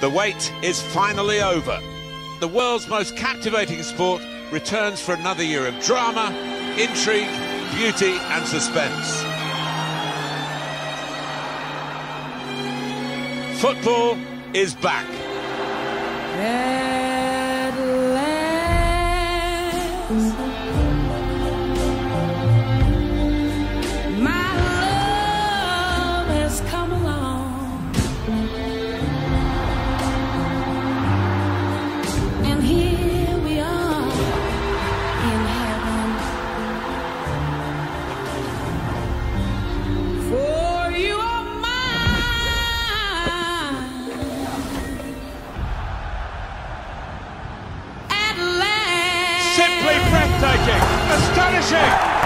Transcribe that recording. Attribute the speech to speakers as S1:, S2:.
S1: The wait is finally over. The world's most captivating sport returns for another year of drama, intrigue, beauty and suspense. Football is back.
S2: Last, my love has come along. breathtaking, astonishing.